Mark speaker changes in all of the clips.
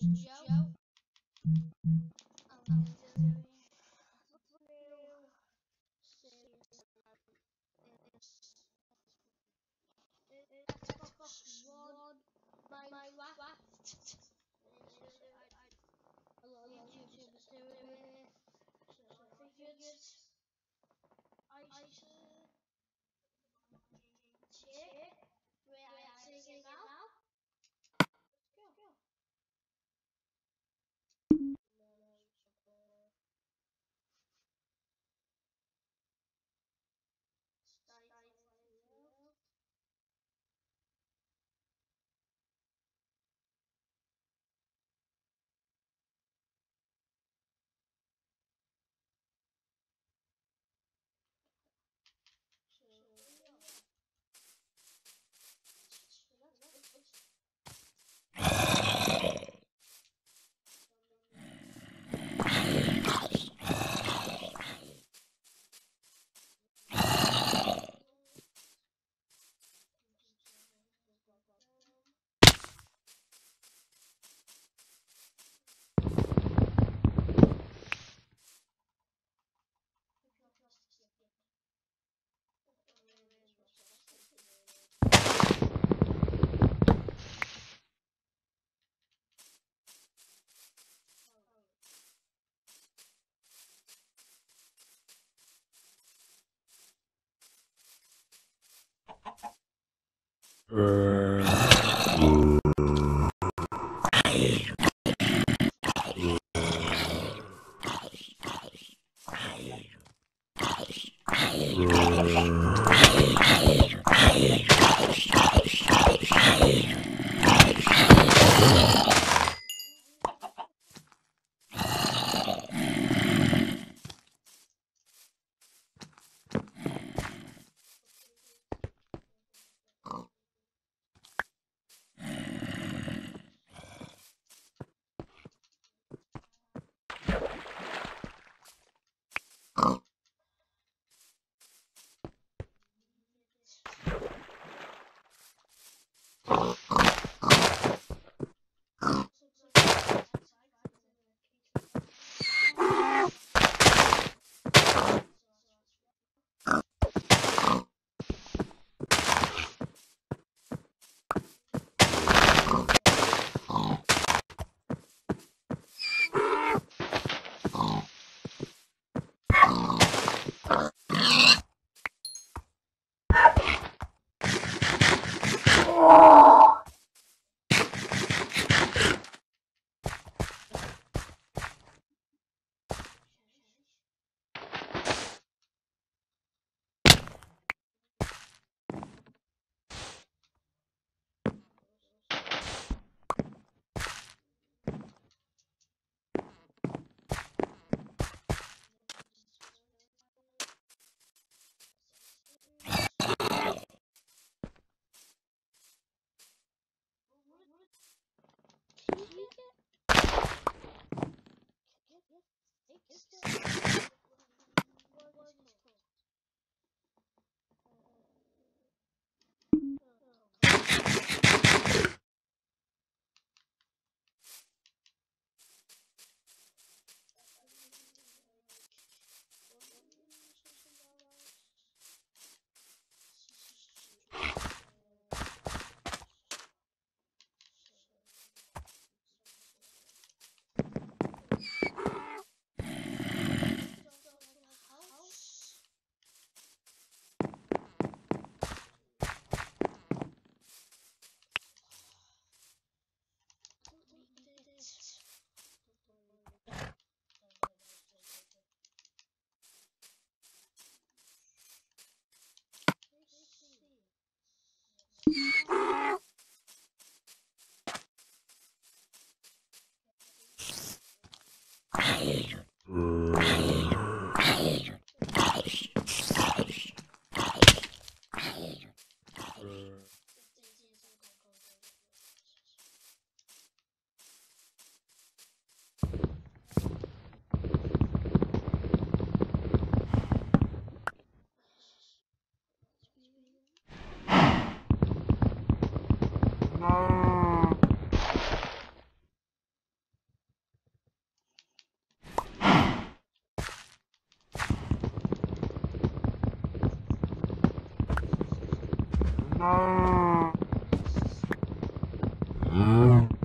Speaker 1: Joe. 呃，weekend? 아. 음.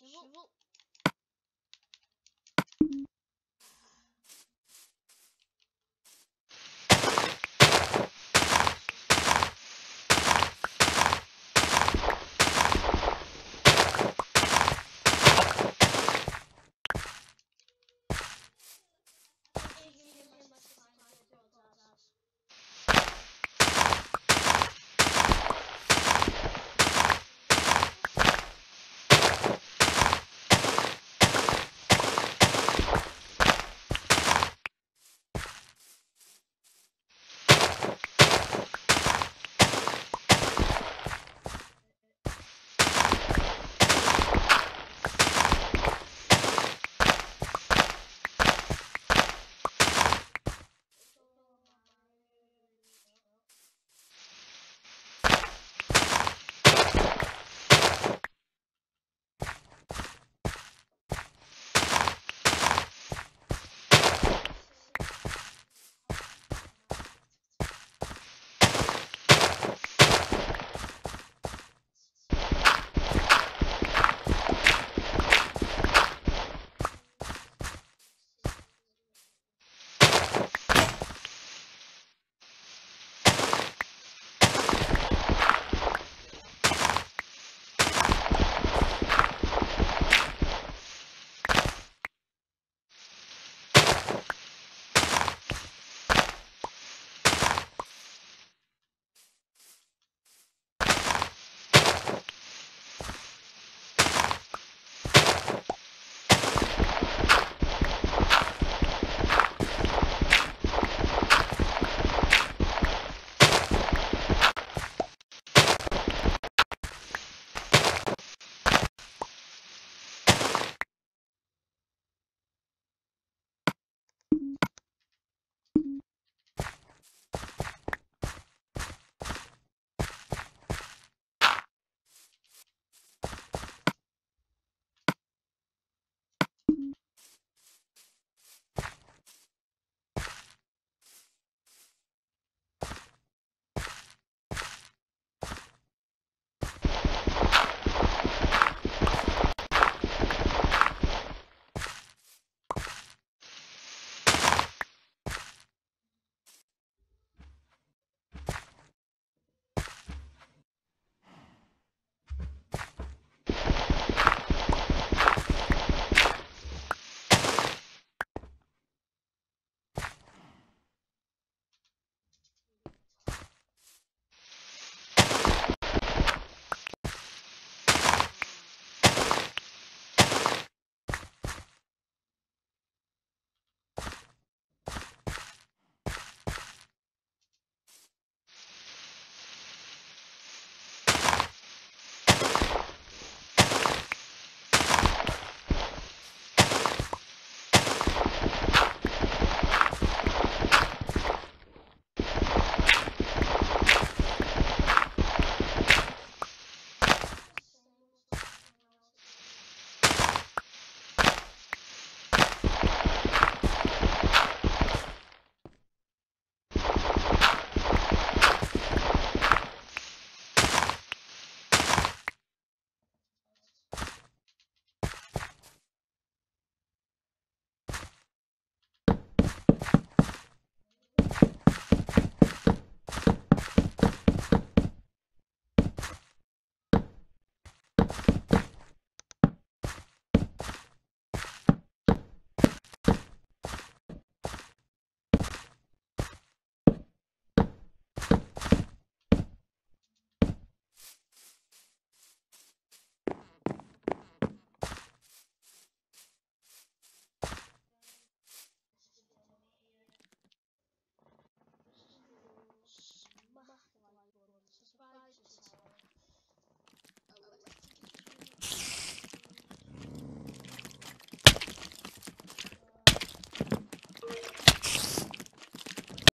Speaker 1: 傅。